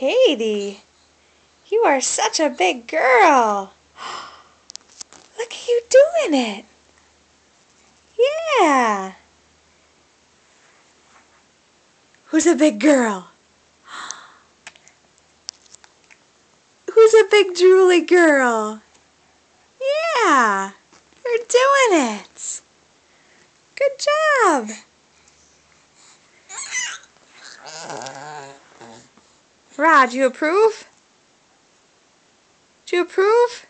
Cady, you are such a big girl. Look at you doing it. Yeah. Who's a big girl? Who's a big drooly girl? Yeah, you're doing it. Good job. Rod, do you approve? Do you approve?